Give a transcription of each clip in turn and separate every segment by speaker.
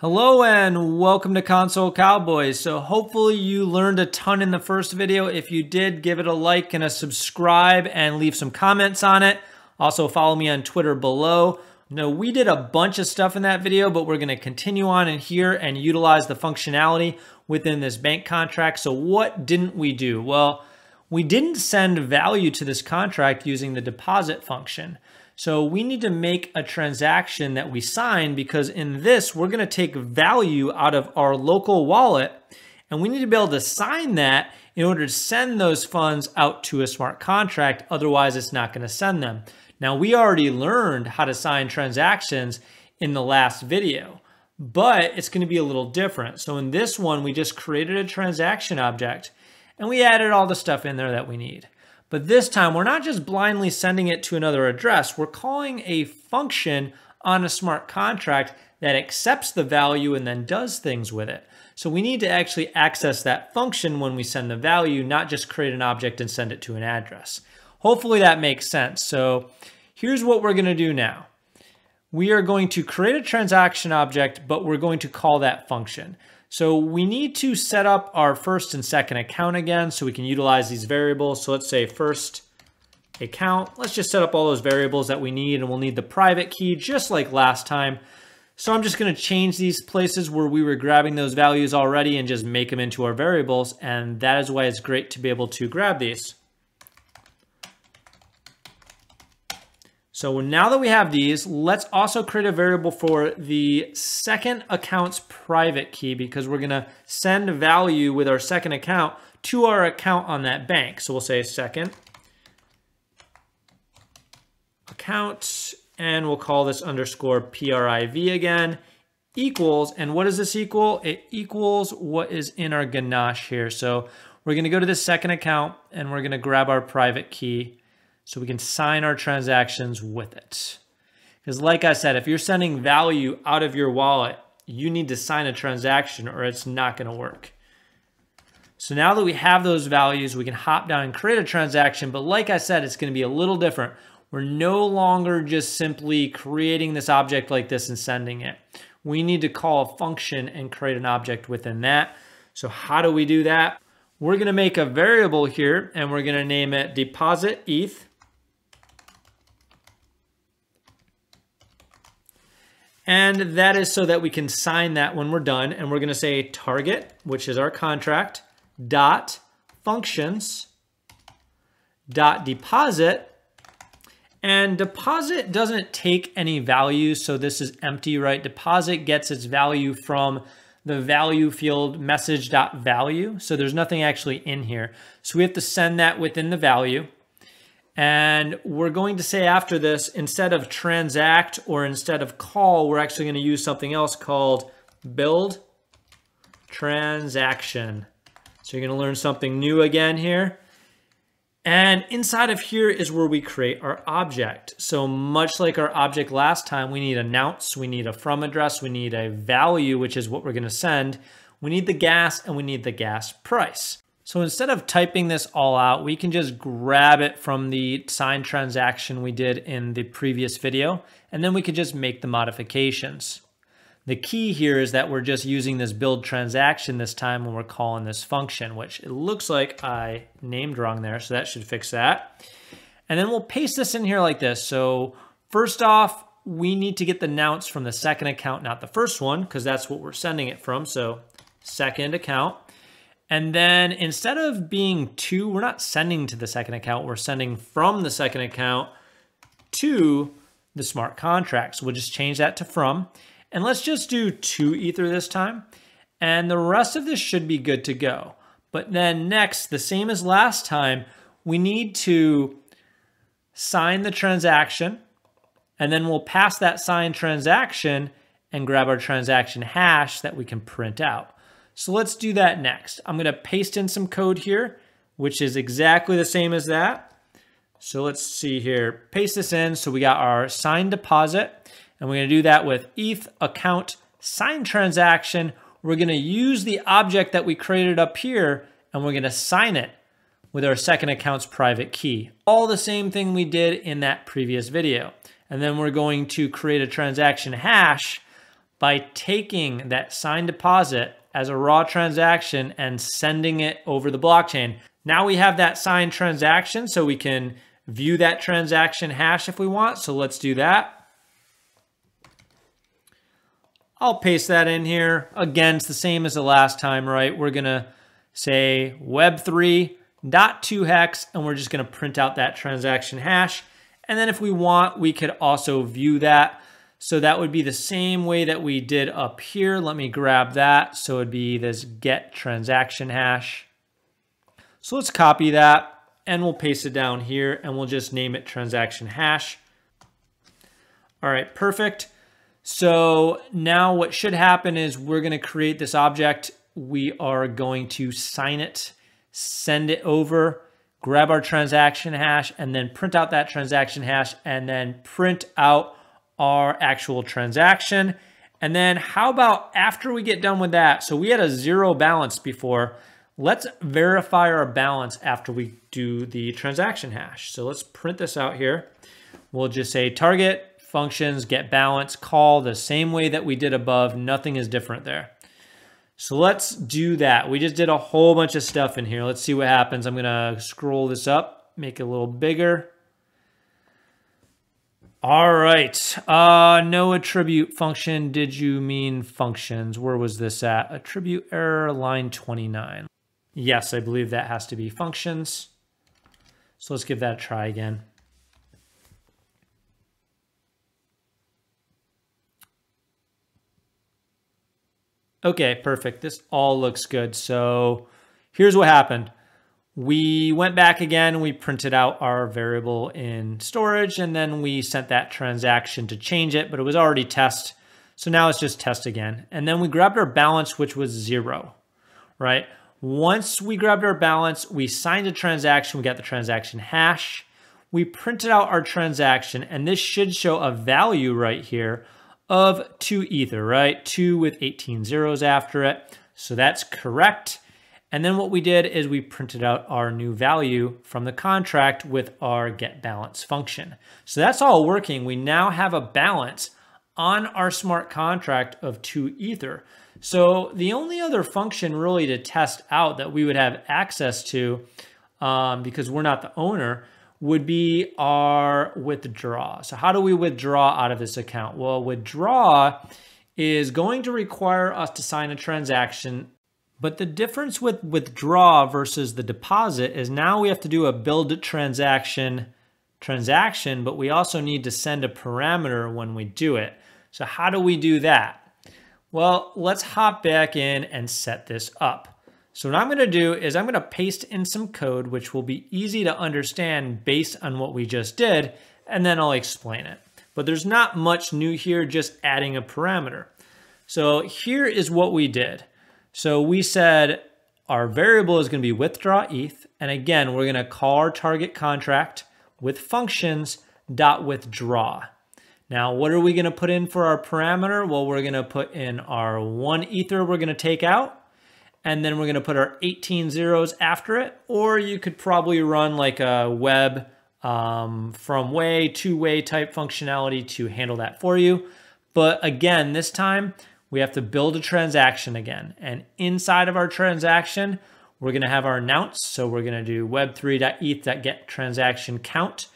Speaker 1: Hello and welcome to Console Cowboys. So hopefully you learned a ton in the first video. If you did, give it a like and a subscribe and leave some comments on it. Also follow me on Twitter below. Now we did a bunch of stuff in that video, but we're gonna continue on in here and utilize the functionality within this bank contract. So what didn't we do? Well, we didn't send value to this contract using the deposit function. So we need to make a transaction that we sign because in this, we're gonna take value out of our local wallet and we need to be able to sign that in order to send those funds out to a smart contract. Otherwise, it's not gonna send them. Now, we already learned how to sign transactions in the last video, but it's gonna be a little different. So in this one, we just created a transaction object and we added all the stuff in there that we need. But this time, we're not just blindly sending it to another address. We're calling a function on a smart contract that accepts the value and then does things with it. So we need to actually access that function when we send the value, not just create an object and send it to an address. Hopefully that makes sense. So here's what we're gonna do now. We are going to create a transaction object, but we're going to call that function. So we need to set up our first and second account again so we can utilize these variables. So let's say first account. Let's just set up all those variables that we need and we'll need the private key just like last time. So I'm just gonna change these places where we were grabbing those values already and just make them into our variables. And that is why it's great to be able to grab these. So now that we have these, let's also create a variable for the second account's private key because we're gonna send value with our second account to our account on that bank. So we'll say second account, and we'll call this underscore PRIV again, equals, and what does this equal? It equals what is in our ganache here. So we're gonna go to the second account and we're gonna grab our private key so we can sign our transactions with it. Because like I said, if you're sending value out of your wallet, you need to sign a transaction or it's not gonna work. So now that we have those values, we can hop down and create a transaction. But like I said, it's gonna be a little different. We're no longer just simply creating this object like this and sending it. We need to call a function and create an object within that. So how do we do that? We're gonna make a variable here and we're gonna name it deposit ETH. And that is so that we can sign that when we're done. And we're gonna say target, which is our contract, dot functions, dot deposit. And deposit doesn't take any value, so this is empty, right? Deposit gets its value from the value field message.value. So there's nothing actually in here. So we have to send that within the value. And we're going to say after this, instead of transact or instead of call, we're actually going to use something else called build transaction. So you're going to learn something new again here. And inside of here is where we create our object. So much like our object last time, we need a nonce, we need a from address, we need a value, which is what we're gonna send. We need the gas and we need the gas price. So instead of typing this all out, we can just grab it from the signed transaction we did in the previous video, and then we could just make the modifications. The key here is that we're just using this build transaction this time when we're calling this function, which it looks like I named wrong there, so that should fix that. And then we'll paste this in here like this. So first off, we need to get the nonce from the second account, not the first one, because that's what we're sending it from. So second account. And then instead of being two, we're not sending to the second account, we're sending from the second account to the smart contract. So we'll just change that to from. And let's just do two Ether this time. And the rest of this should be good to go. But then next, the same as last time, we need to sign the transaction. And then we'll pass that signed transaction and grab our transaction hash that we can print out. So let's do that next. I'm gonna paste in some code here, which is exactly the same as that. So let's see here, paste this in. So we got our signed deposit and we're gonna do that with ETH account sign transaction. We're gonna use the object that we created up here and we're gonna sign it with our second account's private key. All the same thing we did in that previous video. And then we're going to create a transaction hash by taking that signed deposit as a raw transaction and sending it over the blockchain. Now we have that signed transaction so we can view that transaction hash if we want. So let's do that. I'll paste that in here. Again, it's the same as the last time, right? We're gonna say web3.toHex and we're just gonna print out that transaction hash. And then if we want, we could also view that. So that would be the same way that we did up here. Let me grab that. So it'd be this get transaction hash. So let's copy that and we'll paste it down here and we'll just name it transaction hash. All right, perfect. So now what should happen is we're going to create this object. We are going to sign it, send it over, grab our transaction hash, and then print out that transaction hash and then print out our actual transaction. And then how about after we get done with that? So we had a zero balance before. Let's verify our balance after we do the transaction hash. So let's print this out here. We'll just say target functions, get balance, call the same way that we did above. Nothing is different there. So let's do that. We just did a whole bunch of stuff in here. Let's see what happens. I'm gonna scroll this up, make it a little bigger. All right, uh, no attribute function. Did you mean functions? Where was this at? Attribute error, line 29. Yes, I believe that has to be functions. So let's give that a try again. Okay, perfect. This all looks good. So here's what happened. We went back again, we printed out our variable in storage, and then we sent that transaction to change it, but it was already test. So now it's just test again. And then we grabbed our balance, which was zero, right? Once we grabbed our balance, we signed a transaction, we got the transaction hash, we printed out our transaction, and this should show a value right here of 2 ether, right? 2 with 18 zeros after it. So that's correct. And then what we did is we printed out our new value from the contract with our get balance function. So that's all working. We now have a balance on our smart contract of 2 ether. So the only other function really to test out that we would have access to, um, because we're not the owner, would be our withdraw. So how do we withdraw out of this account? Well, withdraw is going to require us to sign a transaction. But the difference with withdraw versus the deposit is now we have to do a build transaction transaction, but we also need to send a parameter when we do it. So how do we do that? Well, let's hop back in and set this up. So what I'm going to do is I'm going to paste in some code, which will be easy to understand based on what we just did, and then I'll explain it. But there's not much new here, just adding a parameter. So here is what we did. So we said our variable is going to be withdraw ETH. And again, we're going to call our target contract with functions dot withdraw. Now, what are we going to put in for our parameter? Well, we're going to put in our one ether we're going to take out and then we're going to put our 18 zeros after it. Or you could probably run like a web um, from way, toWei type functionality to handle that for you. But again, this time we have to build a transaction again. And inside of our transaction, we're going to have our nonce. So we're going to do web3.eth.get transaction count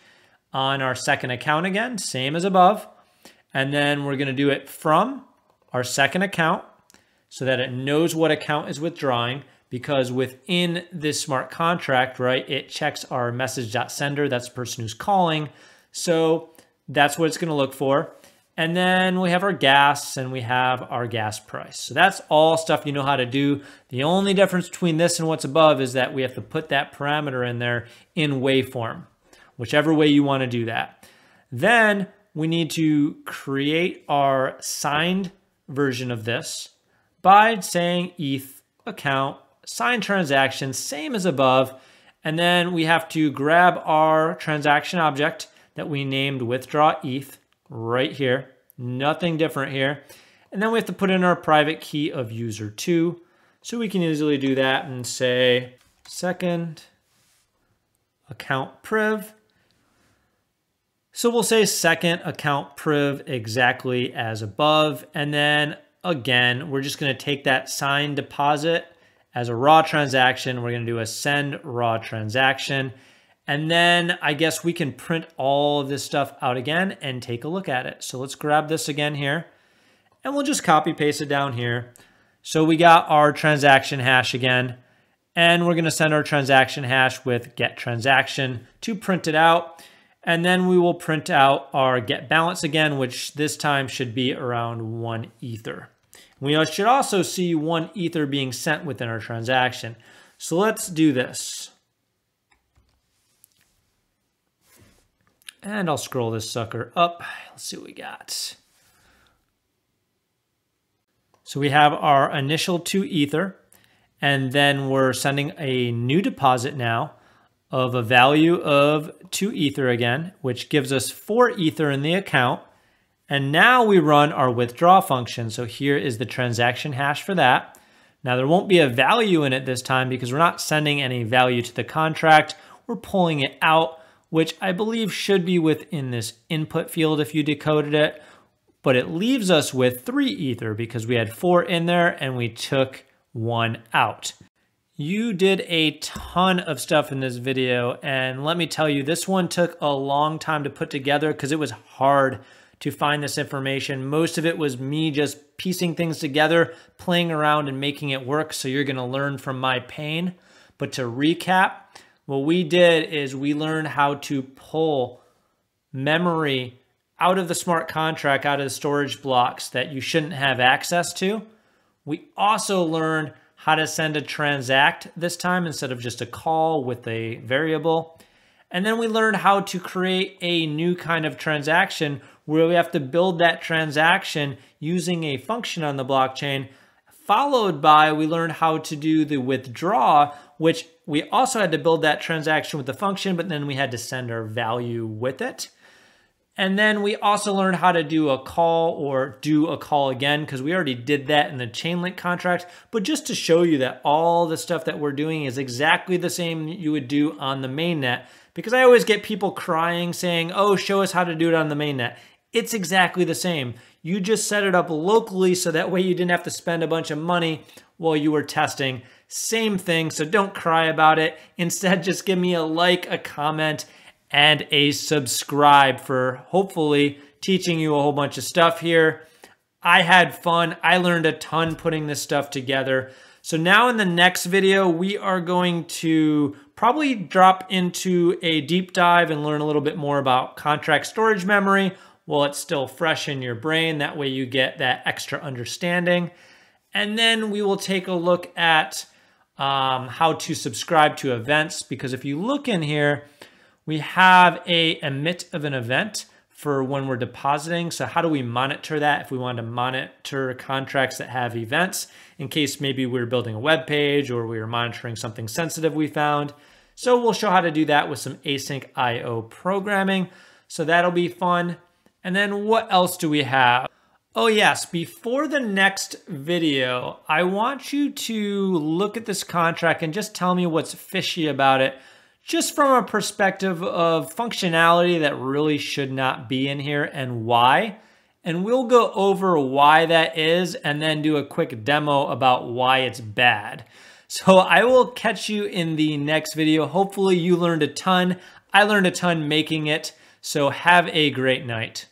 Speaker 1: on our second account again, same as above. And then we're going to do it from our second account so that it knows what account is withdrawing because within this smart contract, right, it checks our message.sender, that's the person who's calling. So that's what it's gonna look for. And then we have our gas and we have our gas price. So that's all stuff you know how to do. The only difference between this and what's above is that we have to put that parameter in there in Wei form, whichever way you wanna do that. Then we need to create our signed version of this by saying ETH account, sign transaction, same as above. And then we have to grab our transaction object that we named withdraw ETH right here. Nothing different here. And then we have to put in our private key of user two. So we can easily do that and say second account priv So we'll say second account priv exactly as above. And then again, we're just gonna take that signed deposit as a raw transaction. We're gonna do a send raw transaction. And then I guess we can print all of this stuff out again and take a look at it. So let's grab this again here and we'll just copy paste it down here. So we got our transaction hash again, and we're gonna send our transaction hash with get transaction to print it out. And then we will print out our get balance again, which this time should be around one ether. We should also see one ether being sent within our transaction. So let's do this. And I'll scroll this sucker up. Let's see what we got. So we have our initial two ether, and then we're sending a new deposit now of a value of two ether again, which gives us four ether in the account. And now we run our withdraw function. So here is the transaction hash for that. Now there won't be a value in it this time because we're not sending any value to the contract. We're pulling it out, which I believe should be within this input field if you decoded it. But it leaves us with three ether because we had four in there and we took one out. You did a ton of stuff in this video, and let me tell you, this one took a long time to put together because it was hard to find this information. Most of it was me just piecing things together, playing around and making it work, so you're gonna learn from my pain. But to recap, what we did is we learned how to pull memory out of the smart contract, out of the storage blocks that you shouldn't have access to. We also learned how to send a transact this time instead of just a call with a variable. And then we learned how to create a new kind of transaction where we have to build that transaction using a function on the blockchain. Followed by, we learned how to do the withdraw, which we also had to build that transaction with the function, but then we had to send our value with it. And then we also learned how to do a call or do a call again because we already did that in the Chainlink contract. But just to show you that all the stuff that we're doing is exactly the same you would do on the mainnet because I always get people crying saying, oh, show us how to do it on the mainnet. It's exactly the same. You just set it up locally so that way you didn't have to spend a bunch of money while you were testing. Same thing, so don't cry about it. Instead, just give me a like, a comment, and a subscribe for hopefully teaching you a whole bunch of stuff here. I had fun. I learned a ton putting this stuff together. So now in the next video, we are going to probably drop into a deep dive and learn a little bit more about contract storage memory while it's still fresh in your brain. That way you get that extra understanding. And then we will take a look at um, how to subscribe to events because if you look in here, we have a emit of an event for when we're depositing. So how do we monitor that if we want to monitor contracts that have events in case maybe we're building a web page or we are monitoring something sensitive we found. So we'll show how to do that with some async IO programming. So that'll be fun. And then what else do we have? Oh yes, before the next video, I want you to look at this contract and just tell me what's fishy about it just from a perspective of functionality that really should not be in here and why. And we'll go over why that is and then do a quick demo about why it's bad. So I will catch you in the next video. Hopefully you learned a ton. I learned a ton making it. So have a great night.